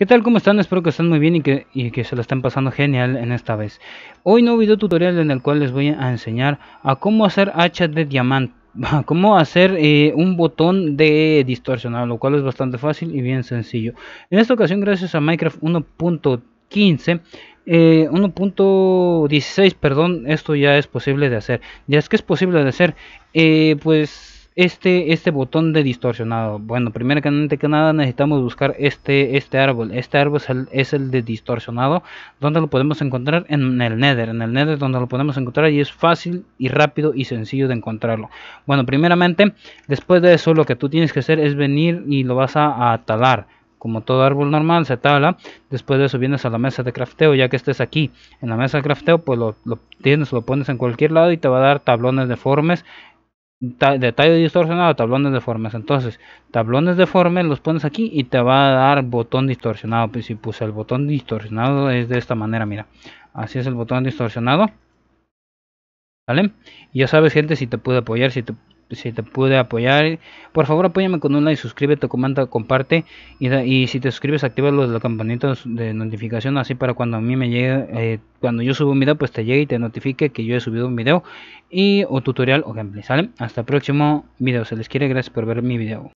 ¿Qué tal? ¿Cómo están? Espero que estén muy bien y que, se lo estén pasando genial en esta vez. Hoy nuevo video tutorial en el cual les voy a enseñar a cómo hacer hacha de diamante. Cómo hacer eh, un botón de distorsionado, lo cual es bastante fácil y bien sencillo. En esta ocasión, gracias a Minecraft 1.15, 1.16, eh, perdón, esto ya es posible de hacer. Ya es que es posible de hacer, eh, pues este, este botón de distorsionado. Bueno, primeramente que nada necesitamos buscar este, este árbol. Este árbol es el, de distorsionado. Donde lo podemos encontrar? En el Nether. En el Nether donde lo podemos encontrar y es fácil y rápido y sencillo de encontrarlo. Bueno, primeramente, después de eso lo que tú tienes que hacer es venir y lo vas a, talar como todo árbol normal se tala, después de eso vienes a la mesa de crafteo, ya que estés aquí en la mesa de crafteo, pues lo, lo tienes, lo pones en cualquier lado y te va a dar tablones deformes detalle distorsionado, tablones deformes. Entonces, tablones deformes los pones aquí y te va a dar botón distorsionado. Pues si puse el botón distorsionado es de esta manera, mira. Así es el botón distorsionado. ¿Vale? Y ya sabes, gente, si te puede apoyar, si te si te pude apoyar. Por favor, apóyame con un like, suscríbete, comenta, comparte. Y, y si te suscribes, activa los de la campanita de notificación. Así para cuando a mí me llegue, eh, cuando yo subo un video, pues te llegue y te notifique que yo he subido un video. Y o tutorial o gameplay, ¿sale? Hasta el próximo video. Se les quiere, gracias por ver mi video.